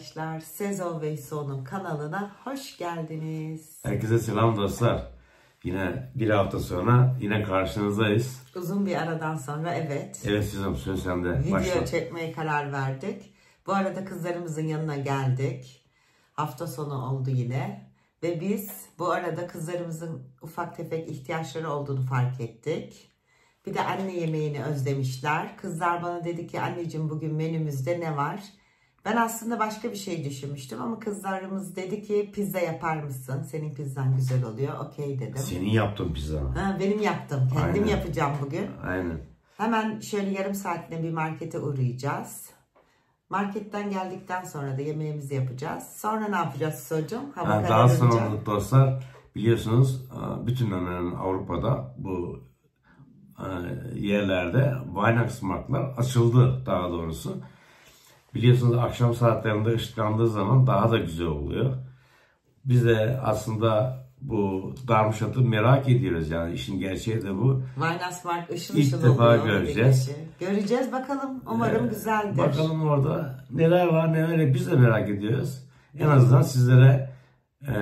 Arkadaşlar. Sezon ve Son'un kanalına hoş geldiniz. Herkese selam dostlar. Yine bir hafta sonra yine karşınızdayız. Uzun bir aradan sonra evet. Evet sizin söz sende. Video Başla. çekmeye karar verdik. Bu arada kızlarımızın yanına geldik. Hafta sonu oldu yine. Ve biz bu arada kızlarımızın ufak tefek ihtiyaçları olduğunu fark ettik. Bir de anne yemeğini özlemişler. Kızlar bana dedi ki anneciğim bugün menümüzde ne var? Ben aslında başka bir şey düşünmüştüm ama kızlarımız dedi ki pizza yapar mısın? Senin pizzan güzel oluyor. Okey dedim. Senin yaptığın pizza. Ha, benim yaptım. Kendim Aynen. yapacağım bugün. Aynen. Hemen şöyle yarım saatine bir markete uğrayacağız. Marketten geldikten sonra da yemeğimizi yapacağız. Sonra ne yapacağız hocam? Hava Ha, daha sonra dostlar biliyorsunuz e, bütün Avrupa'da bu e, yerlerde Weihnachtsmarktlar açıldı daha doğrusu. Biliyorsunuz akşam saatlerinde ışıklandığı zaman daha da güzel oluyor. Biz de aslında bu Darmstadt'ı merak ediyoruz yani işin gerçeği de bu. Weihnachtsmarkt ışıl İlk ışıl defa oluyor. göreceğiz. Göreceğiz bakalım. Umarım güzeldir. Bakalım orada neler var neler yok. biz de merak ediyoruz. En azından sizlere e,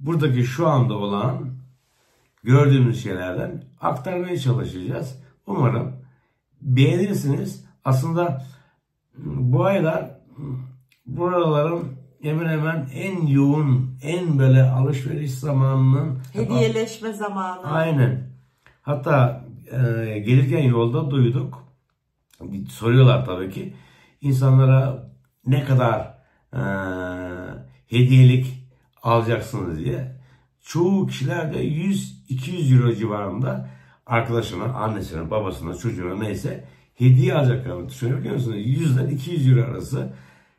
buradaki şu anda olan gördüğümüz şeylerden aktarmaya çalışacağız. Umarım beğenirsiniz. Aslında bu aylar buraların hemen hemen en yoğun, en böyle alışveriş zamanının Hediyeleşme zamanı. Aynen. Hatta e, gelirken yolda duyduk. Soruyorlar tabii ki. insanlara ne kadar e, hediyelik alacaksınız diye. Çoğu kişiler de 100-200 euro civarında arkadaşına, annesine, babasına, çocuğuna neyse hediye alacaklarını düşünebiliyor musunuz? 100'den 200 euro arası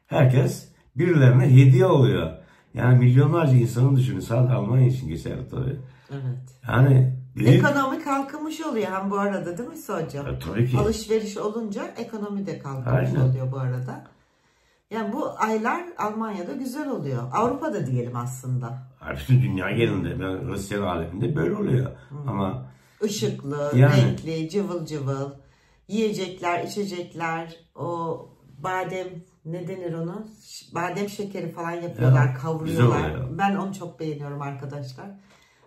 herkes birilerine hediye alıyor. Yani milyonlarca insanın düşünün. Sadece Almanya için geçerli tabii. Evet. Yani büyük... Ekonomi kalkınmış oluyor hem bu arada değil mi hocam? E, tabii ki. Alışveriş olunca ekonomi de kalkınmış Aynen. oluyor bu arada. Yani bu aylar Almanya'da güzel oluyor. Avrupa'da diyelim aslında. Bütün dünya genelinde, yani Hristiyan aleminde böyle oluyor. Ama Işıklı, Yani. renkli, cıvıl cıvıl. Yiyecekler, içecekler, o badem ne denir onu? Badem şekeri falan yapıyorlar, Ya, kavuruyorlar. Ben onu çok beğeniyorum arkadaşlar.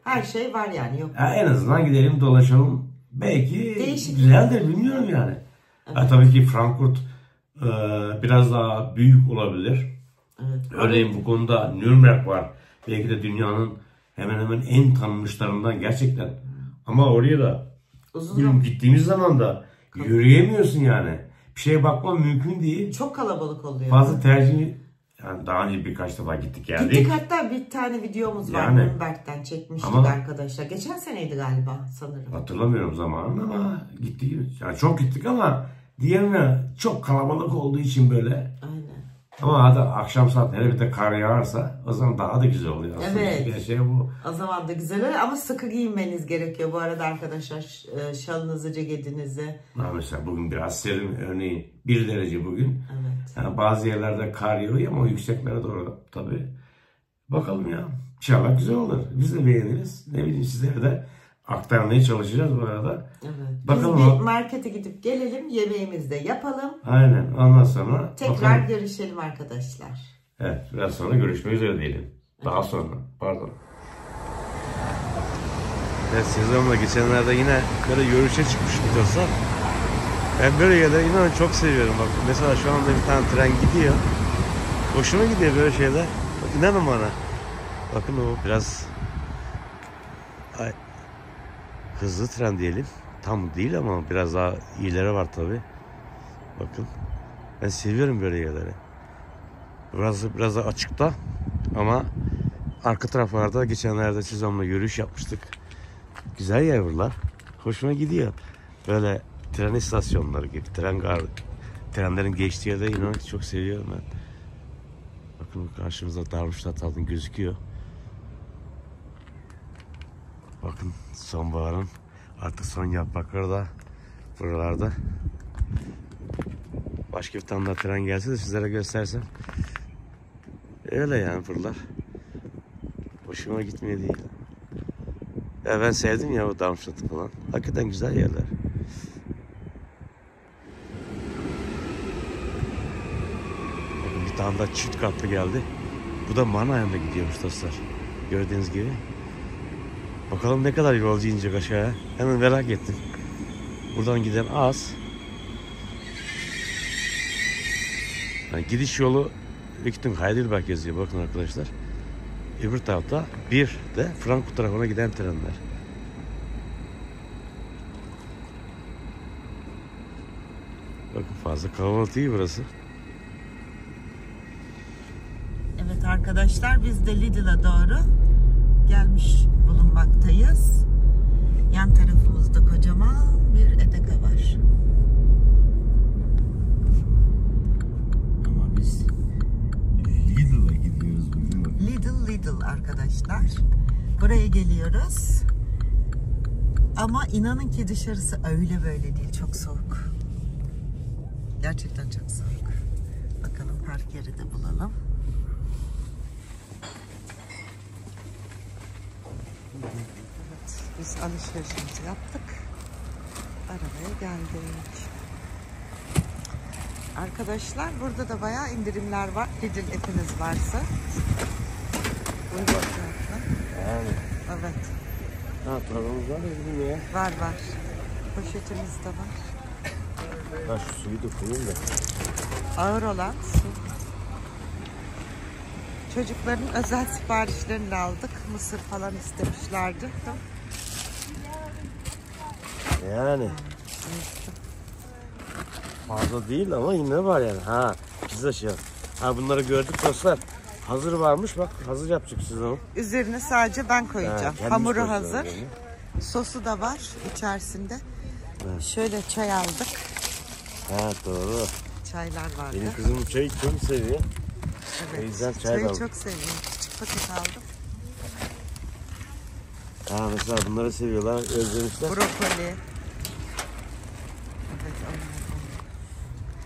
Her şey var yani yok. ya en azından gidelim dolaşalım. Belki Değişik. güzeldir bilmiyorum yani. Ha, tabii ki Frankfurt e, biraz daha büyük olabilir. Evet. Örneğin bu konuda Nürnberg var. Belki de dünyanın hemen hemen en tanınmışlarından gerçekten. Ama oraya da Uzun gittiğimiz zaman da yürüyemiyorsun yani. Bir şeye bakman mümkün değil. çok kalabalık oluyor. Fazla tercih yani daha önce birkaç defa gittik geldik. Gittik hatta bir tane videomuz var Yani. Nürnberg'den çekmiştik Ama- arkadaşlar. Geçen seneydi galiba sanırım. Hatırlamıyorum zamanını ama gittik. Yani çok gittik ama diğerine çok kalabalık olduğu için böyle. Aynen. Ama hadi akşam saat hele bir de kar yağarsa o zaman daha da güzel oluyor aslında. Evet. Bir şey bu. O zaman da güzel oluyor ama sıkı giyinmeniz gerekiyor bu arada arkadaşlar. E, Şalınızı, ceketinizi. Ha mesela bugün biraz serin örneğin 1 derece bugün. Evet. Yani bazı yerlerde kar yağıyor ama yükseklere doğru tabii. Bakalım ya. İnşallah güzel olur. Biz de beğeniriz. Ne bileyim sizlere de aktarmaya çalışacağız bu arada. Evet. Bakalım Biz bir o- markete gidip gelelim, yemeğimizi de yapalım. Aynen. Ondan sonra Tekrar bakalım. görüşelim arkadaşlar. Evet, biraz sonra görüşmek üzere diyelim. Daha sonra, pardon. Evet, Sezon'la geçenlerde yine böyle yürüyüşe çıkmıştık dostlar. Ben böyle yerleri inanın çok seviyorum. Bak mesela şu anda bir tane tren gidiyor. Hoşuma gidiyor böyle şeyler. Bak, inanın bana. Bakın o biraz ay, hızlı tren diyelim. Tam değil ama biraz daha iyileri var tabi. Bakın. Ben seviyorum böyle yerleri. Burası biraz da açıkta ama arka taraflarda geçenlerde Sezon'la yürüyüş yapmıştık. Güzel yer buralar. Hoşuma gidiyor. Böyle tren istasyonları gibi, tren gar, trenlerin geçtiği yerde inan ki çok seviyorum ben. Bakın karşımızda Darmstadt adın gözüküyor. Bakın sonbaharın artık son yaprakları da buralarda. Başka bir tane tren gelse de sizlere göstersem. Öyle yani buralar. Hoşuma gitmiyor değil. Ya ben sevdim ya o Darmstadt'ı falan. Hakikaten güzel yerler. Bir tane daha çift katlı geldi. Bu da Mannheim'de gidiyormuş dostlar. Gördüğünüz gibi. Bakalım ne kadar yolcu inecek aşağıya. Hemen merak ettim. Buradan giden az. Yani gidiş yolu Richtung Heidelberg yazıyor bakın arkadaşlar. Öbür tarafta bir de Frankfurt tarafına giden trenler. Bakın fazla kalabalık değil burası. Evet arkadaşlar biz de Lidl'a doğru gelmiş bulunmaktayız. Yan tarafımızda kocaman bir Edeka var. Ama biz Lidl'a gidiyoruz bugün. Lidl Lidl arkadaşlar. Buraya geliyoruz. Ama inanın ki dışarısı öyle böyle değil. Çok soğuk. Gerçekten çok soğuk. Bakalım park yeri de bulalım. Evet, biz alışverişimizi yaptık. Arabaya geldik. Arkadaşlar burada da bayağı indirimler var. Lidl etiniz varsa. Uygun fiyatlı. Yani. Evet. Ha tarafımız var bizim ya. Var var. Poşetimiz de var. Ha şu suyu da koyayım da. Ağır olan su. Çocukların özel siparişlerini de aldık. Mısır falan istemişlerdi. Yani. Fazla değil ama yine var yani. Ha pizza şey. Ha bunları gördük dostlar. Hazır varmış bak hazır yapacak siz onu. Üzerine sadece ben Ha, koyacağım. kendimiz Hamuru hazır. yani. Sosu da var içerisinde. Evet. Şöyle çay aldık. Ha doğru. Çaylar vardı. Benim kızım çayı çok seviyor. Evet. yüzden çay Çayı aldık. çok seviyorum. Küçük paket aldım. Ha mesela bunları seviyorlar, özlemişler. Brokoli. Evet,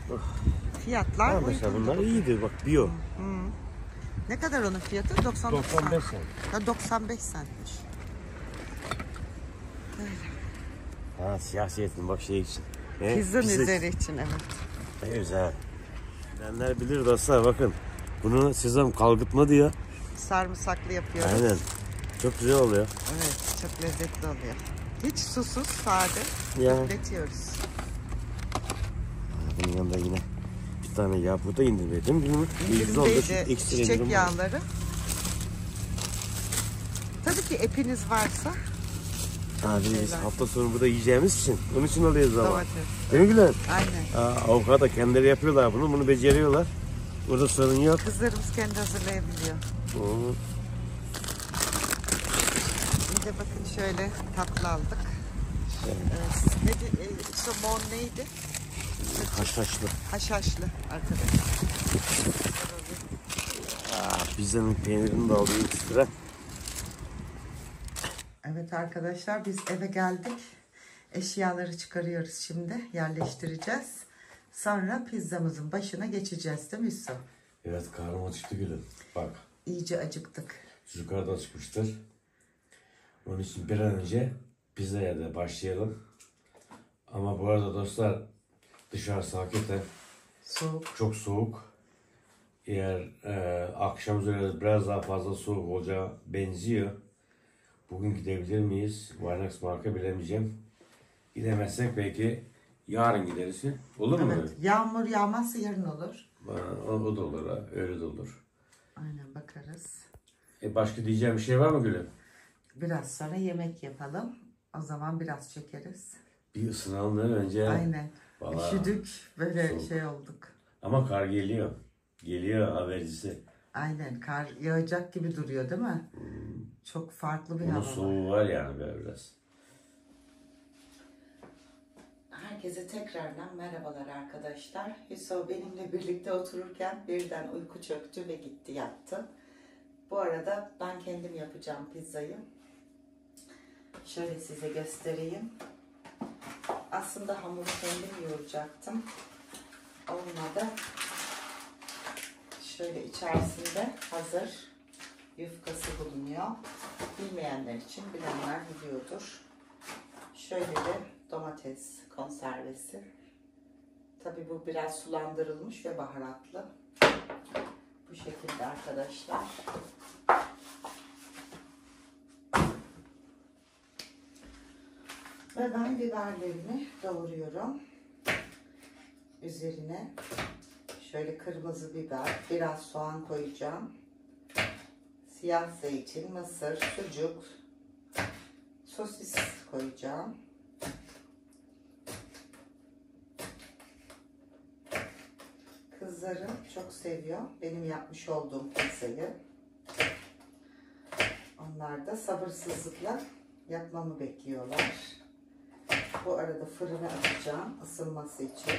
onlar, onlar. Fiyatlar Ha, mesela uygun. bunlar iyiydi bak bio. Ne kadar onun fiyatı? 99 95 cent. cent. Ha, 95 centmiş. Ha siyasiyetin bak şey için. Ne? Pizzanın Pizza- üzeri için evet. Ne güzel. Bilenler bilir dostlar bakın. Bunu sezam kalkıtma diyor. Sarımsaklı yapıyoruz. Aynen. Çok güzel oluyor. Evet, çok lezzetli oluyor. Hiç susuz, sade. Ya. Bekletiyoruz. Bunun yanında yine bir tane yağ burada indirme değil mi? Bunun çiçek var. yağları. Tabii ki epiniz varsa şeyler. hafta sonu burada yiyeceğimiz için. Onun için alıyoruz ama. domates. Değil mi Gülen? Aynen. Ha, avukata kendileri yapıyorlar bunu. Bunu beceriyorlar. Burada sorun yok. Kızlarımız kendi hazırlayabiliyor. Oo, Bir de bakın şöyle tatlı aldık. Evet. Neydi? E, somon neydi? Haşhaşlı. Haşhaşlı arkadaşlar. Aa, pizzanın peynirini de 3 lira. Evet arkadaşlar biz eve geldik. Eşyaları çıkarıyoruz şimdi. Yerleştireceğiz. Sonra pizzamızın başına geçeceğiz değil mi Yusuf? Evet karnım acıktı Gülüm. Bak İyice acıktık. çocuklar da acıkmıştır. Onun için bir an önce pizzaya da başlayalım. Ama bu arada dostlar dışarısı hakikaten Soğuk. çok soğuk. Eğer e, akşam üzere biraz daha fazla soğuk olacağı benziyor. Bugün gidebilir miyiz? Varnax marka bilemeyeceğim. Gidemezsek belki yarın gideriz. Olur mu? Evet. Yağmur yağmazsa yarın olur. Ha, o, da olur ha. Öyle de olur. Aynen bakarız. E başka diyeceğim bir şey var mı Gülüm? Biraz sonra yemek yapalım. O zaman biraz çekeriz. Bir ısınalım değil mi önce? Aynen. Vallahi. Üşüdük. Böyle Soğuk. şey olduk. Ama kar geliyor. Geliyor habercisi. Aynen. Kar yağacak gibi duruyor değil mi? Çok farklı bir Bunun hava var. soğuğu var yani böyle biraz. Herkese tekrardan merhabalar arkadaşlar. Hüso benimle birlikte otururken birden uyku çöktü ve gitti yattı. Bu arada ben kendim yapacağım pizzayı. Şöyle size göstereyim. Aslında hamuru kendim yoğuracaktım. Olmadı. Şöyle içerisinde hazır yufkası bulunuyor. Bilmeyenler için bilenler biliyordur. Şöyle de domates konservesi. Tabi bu biraz sulandırılmış ve baharatlı. Bu şekilde arkadaşlar. Ve ben biberlerimi doğruyorum. Üzerine şöyle kırmızı biber, biraz soğan koyacağım. Siyah zeytin, mısır, sucuk, sosis koyacağım. Kızlarım çok seviyor benim yapmış olduğum pizzayı. Onlar da sabırsızlıkla yapmamı bekliyorlar. Bu arada fırına atacağım ısınması için.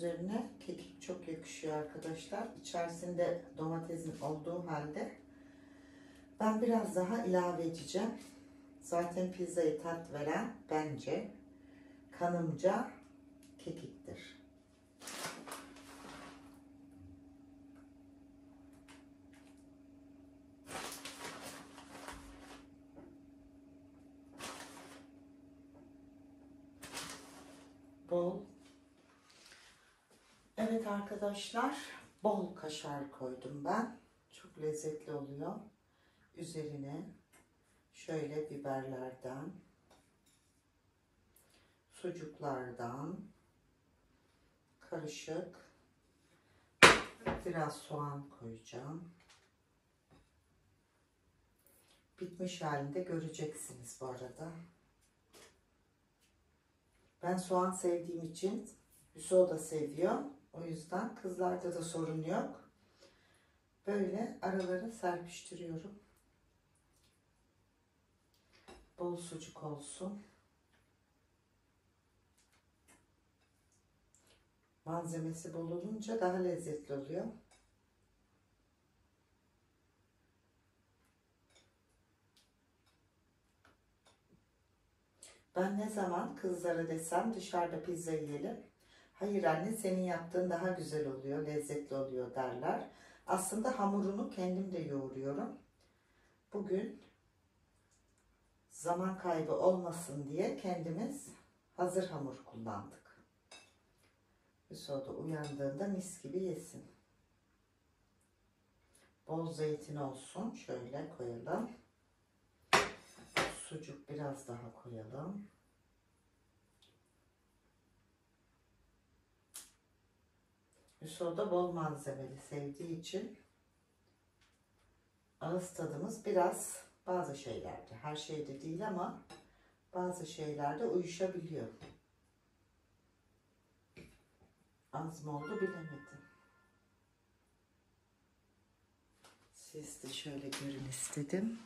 Üzerine kekik çok yakışıyor arkadaşlar. İçerisinde domatesin olduğu halde ben biraz daha ilave edeceğim. Zaten pizzayı tat veren bence kanımca kekiktir. Bol Evet arkadaşlar, bol kaşar koydum ben. Çok lezzetli oluyor. Üzerine şöyle biberlerden, sucuklardan karışık biraz soğan koyacağım. Bitmiş halinde göreceksiniz bu arada. Ben soğan sevdiğim için Hüso da seviyor. O yüzden kızlarda da sorun yok. Böyle araları serpiştiriyorum. Bol sucuk olsun. Malzemesi bol olunca daha lezzetli oluyor. Ben ne zaman kızlara desem dışarıda pizza yiyelim. Hayır anne senin yaptığın daha güzel oluyor, lezzetli oluyor derler. Aslında hamurunu kendim de yoğuruyorum. Bugün zaman kaybı olmasın diye kendimiz hazır hamur kullandık. Hüso da uyandığında mis gibi yesin. Bol zeytin olsun. Şöyle koyalım. Sucuk biraz daha koyalım. Hüso da bol malzemeli sevdiği için ağız tadımız biraz bazı şeylerde, her şeyde değil ama bazı şeylerde uyuşabiliyor. Az mı oldu bilemedim. Siz de şöyle görün istedim.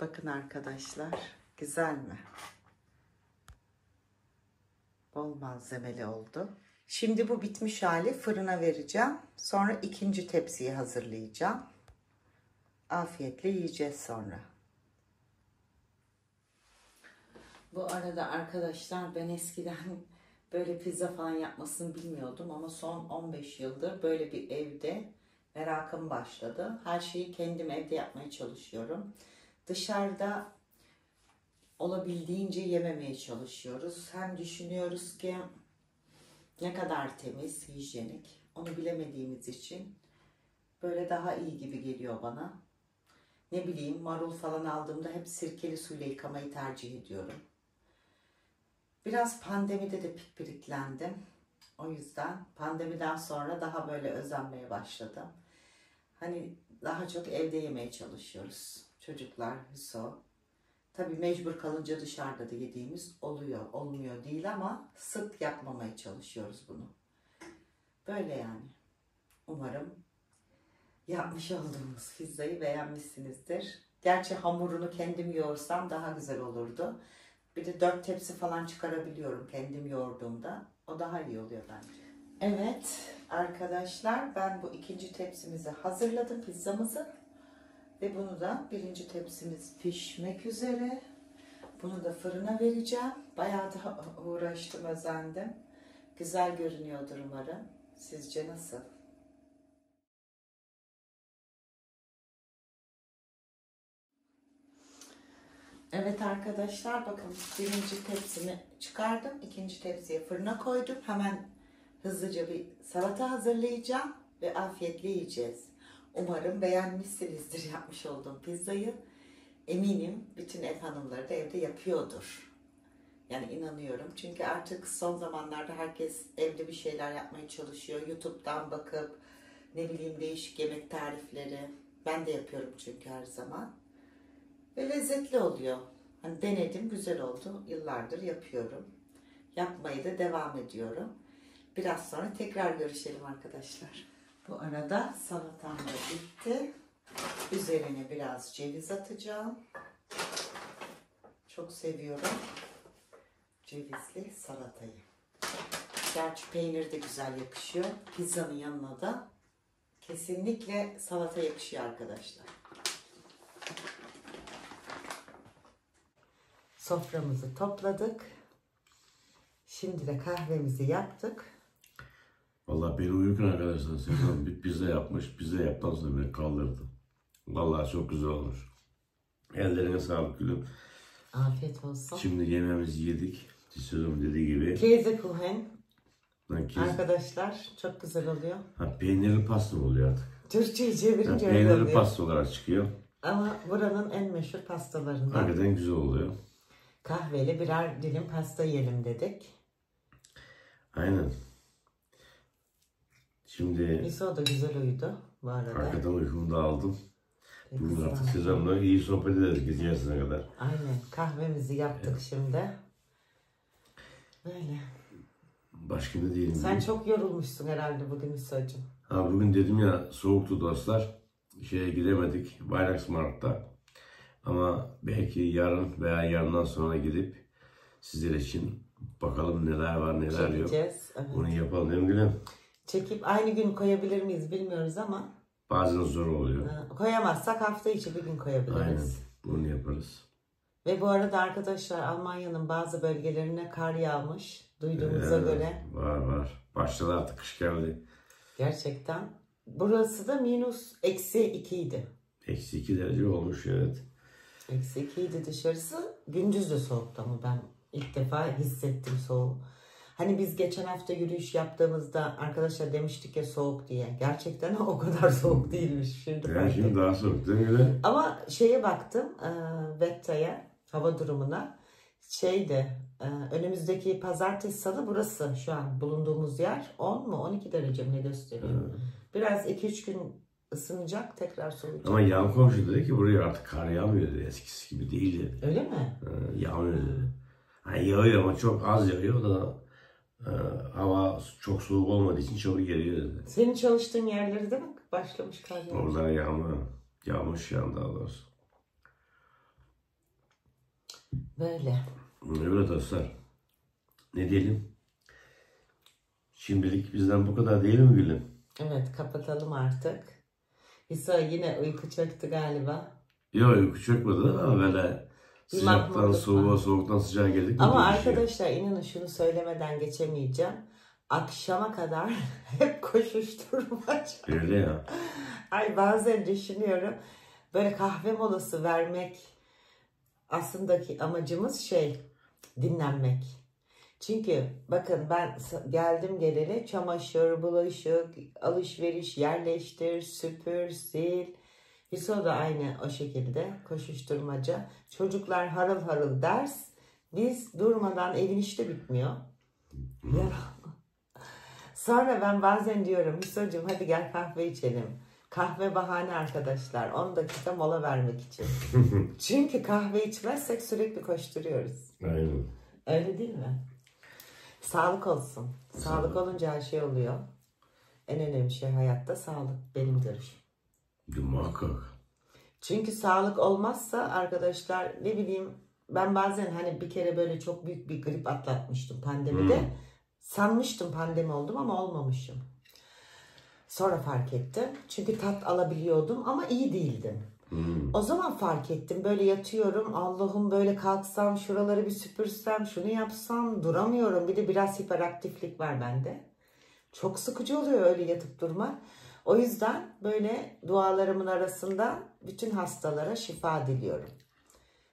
Bakın arkadaşlar, güzel mi? Bol malzemeli oldu. Şimdi bu bitmiş hali fırına vereceğim. Sonra ikinci tepsiyi hazırlayacağım. Afiyetle yiyeceğiz sonra. Bu arada arkadaşlar ben eskiden böyle pizza falan yapmasını bilmiyordum ama son 15 yıldır böyle bir evde merakım başladı. Her şeyi kendim evde yapmaya çalışıyorum. Dışarıda olabildiğince yememeye çalışıyoruz. Hem düşünüyoruz ki ne kadar temiz, hijyenik onu bilemediğimiz için böyle daha iyi gibi geliyor bana. Ne bileyim marul falan aldığımda hep sirkeli suyla yıkamayı tercih ediyorum. Biraz pandemide de pikpiriklendim. O yüzden pandemiden sonra daha böyle özenmeye başladım. Hani daha çok evde yemeye çalışıyoruz. Çocuklar, Hüso. Tabii mecbur kalınca dışarıda da yediğimiz oluyor. Olmuyor değil ama sık yapmamaya çalışıyoruz bunu. Böyle yani. Umarım yapmış olduğumuz pizzayı beğenmişsinizdir. Gerçi hamurunu kendim yoğursam daha güzel olurdu. Bir de dört tepsi falan çıkarabiliyorum kendim yoğurduğumda. O daha iyi oluyor bence. Evet arkadaşlar ben bu ikinci tepsimizi hazırladım pizzamızı. Ve bunu da birinci tepsimiz pişmek üzere. Bunu da fırına vereceğim. Bayağı da uğraştım özendim. Güzel görünüyordur umarım. Sizce nasıl? Evet arkadaşlar bakın birinci tepsimi çıkardım. ikinci tepsiye fırına koydum. Hemen hızlıca bir salata hazırlayacağım ve afiyetle yiyeceğiz. Umarım beğenmişsinizdir yapmış olduğum pizzayı. Eminim bütün ev hanımları da evde yapıyordur. Yani inanıyorum. Çünkü artık son zamanlarda herkes evde bir şeyler yapmaya çalışıyor. YouTube'dan bakıp ne bileyim değişik yemek tarifleri. Ben de yapıyorum çünkü her zaman. Ve lezzetli oluyor. Hani denedim, güzel oldu. Yıllardır yapıyorum. Yapmayı da devam ediyorum. Biraz sonra tekrar görüşelim arkadaşlar. Bu arada salatam da bitti. Üzerine biraz ceviz atacağım. Çok seviyorum cevizli salatayı. Gerçi peynir de güzel yakışıyor. Pizzanın yanına da kesinlikle salata yakışıyor arkadaşlar. Soframızı topladık. Şimdi de kahvemizi yaptık. Vallahi beni uyurken arkadaşlar Sezon bir pizza yapmış. Pizza yaptıktan sonra beni kaldırdı. Vallahi çok güzel olmuş. Ellerine sağlık gülüm. Afiyet olsun. Şimdi yemeğimizi yedik. Sezon dediği gibi. Ben kez, arkadaşlar çok güzel oluyor. ha, peynirli pasta oluyor artık. Türkçe'yi Ha, çevirince öyle peynirli oluyor. pasta olarak çıkıyor. Ama buranın en meşhur pastalarından. Hakikaten güzel oluyor. Kahveyle birer dilim pasta yiyelim dedik. Aynen. Şimdi Miso da güzel uyudu bu arada. hakikaten uykumu da aldım. Peki, Bugün artık ol. Sezon'la iyi sohbet ederiz gece yarısına kadar. Aynen kahvemizi yaptık şimdi. Böyle. Başka ne diyelim? Sen çok yorulmuşsun herhalde bugün Miso'cum. Ha, bugün dedim ya soğuktu dostlar. Şeye gidemedik Weihnachtsmarkt'ta. Ama belki yarın veya yarından sonra gidip sizler için bakalım neler var neler yok. Çekeceğiz. Evet. Bunu yapalım değil mi Gülüm? Çekip aynı gün koyabilir miyiz bilmiyoruz ama Bazen zor oluyor. koyamazsak hafta içi bir gün koyabiliriz. Aynen. Bunu yaparız. Ve bu arada arkadaşlar Almanya'nın bazı bölgelerine kar yağmış. Duyduğumuza Ee, göre Var var. Başladı artık kış geldi. gerçekten. Burası da minus eksi 2 idi. Eksi iki derece olmuş evet. Eksi 2 idi dışarısı. Gündüz de soğuktu ama ben ilk defa hissettim soğuğu. Hani biz geçen hafta yürüyüş yaptığımızda arkadaşlar demiştik ya soğuk diye. Gerçekten o kadar soğuk değilmiş. Şimdi Yani şimdi daha soğuk değil mi? Ama şeye baktım, e, Vetta'ya, hava durumuna. Şeydi, e, önümüzdeki pazartesi salı burası şu an bulunduğumuz yer 10 mu 12 derece mi ne gösteriyor. Biraz 2-3 gün ısınacak tekrar soğuyacak. Ama yan komşu dedi ki buraya artık kar yağmıyor dedi. Eskisi gibi değil dedi. Öyle mi? Ee, yağmıyor dedi. Ha, yağıyor ama çok az yağıyor da hava çok soğuk olmadığı için çabuk geliyor. Senin çalıştığın yerleri de mi başlamış kar yağmaya? Oradan yağma, yağmış yağan daha doğrusu. Böyle. Öyle dostlar. Ne diyelim? Şimdilik bizden bu kadar değil mi Gülüm? Evet kapatalım artık. Hisa yine uyku çöktü galiba. Yok uyku çökmedi ama böyle sıcaktan soğuğa, soğuktan sıcağa geldik. Ama düşüyor. arkadaşlar inanın şunu söylemeden geçemeyeceğim. Akşama kadar hep koşuşturmaca. Öyle ya. Ay bazen düşünüyorum böyle kahve molası vermek aslında ki amacımız şey dinlenmek. Çünkü bakın ben geldim geleli çamaşır, bulaşık, alışveriş, yerleştir, süpür, sil. Hüso da aynı o şekilde koşuşturmaca. Çocuklar harıl harıl ders. Biz durmadan evin işte bitmiyor. Sonra ben bazen diyorum Hüso'cum hadi gel kahve içelim. Kahve bahane arkadaşlar. 10 dakika mola vermek için. Çünkü kahve içmezsek sürekli koşturuyoruz. Aynen. Öyle değil mi? Sağlık olsun. Sağlık olunca her şey oluyor. En önemli şey hayatta sağlık. Benim görüşüm. Muhakkak. Çünkü sağlık olmazsa arkadaşlar ne bileyim ben bazen hani bir kere böyle çok büyük bir grip atlatmıştım pandemide. Sanmıştım pandemi oldum ama olmamışım. Sonra fark ettim. Çünkü tat alabiliyordum ama iyi değildim. Hmm. O zaman fark ettim. Böyle yatıyorum. Allah'ım böyle kalksam, şuraları bir süpürsem, şunu yapsam duramıyorum. Bir de biraz hiperaktiflik var bende. Çok sıkıcı oluyor öyle yatıp durma. O yüzden böyle dualarımın arasında bütün hastalara şifa diliyorum.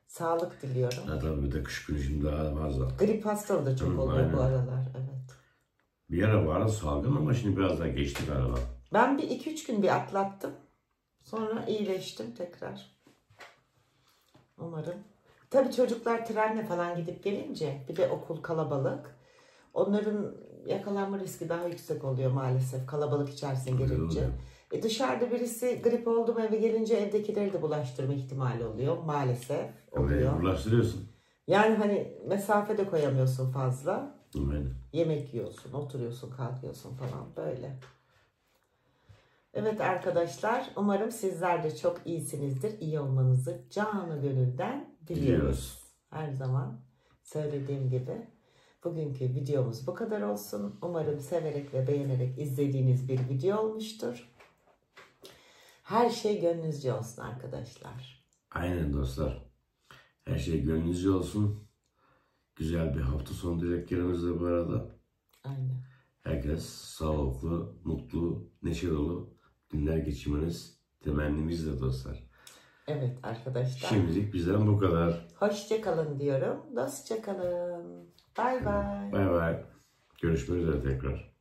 Sağlık diliyorum. Ha, tabii bir de kış günü şimdi daha fazla. Grip hastalığı da çok Hı, oluyor bu aynen. aralar. Evet. Bir ara vardı salgın ama şimdi biraz daha geçti galiba. Ben bir iki üç gün bir atlattım. Sonra iyileştim tekrar. Umarım. Tabii çocuklar trenle falan gidip gelince bir de okul kalabalık. Onların yakalanma riski daha yüksek oluyor maalesef kalabalık içerisine girince. E dışarıda birisi grip oldu mu eve gelince evdekileri de bulaştırma ihtimali oluyor maalesef oluyor. bulaştırıyorsun. Yani hani mesafe de koyamıyorsun fazla. Aynen. Yemek yiyorsun, oturuyorsun, kalkıyorsun falan böyle. Evet arkadaşlar, umarım sizler de çok iyisinizdir. İyi olmanızı canı gönülden diliyoruz. Diliyoruz. Her zaman söylediğim gibi. Bugünkü videomuz bu kadar olsun. Umarım severek ve beğenerek izlediğiniz bir video olmuştur. Her şey gönlünüzce olsun arkadaşlar. Aynen dostlar. Her şey gönlünüzce olsun. Güzel bir hafta sonu dileklerimiz de bu arada. Aynen. Herkes sağlıklı, mutlu, neşeli dolu günler geçirmeniz temennimizle dostlar. Evet arkadaşlar. Şimdilik bizden bu kadar. Hoşça kalın diyorum. Dostça kalın. Bay bay. Bay bay. Görüşmek üzere tekrar.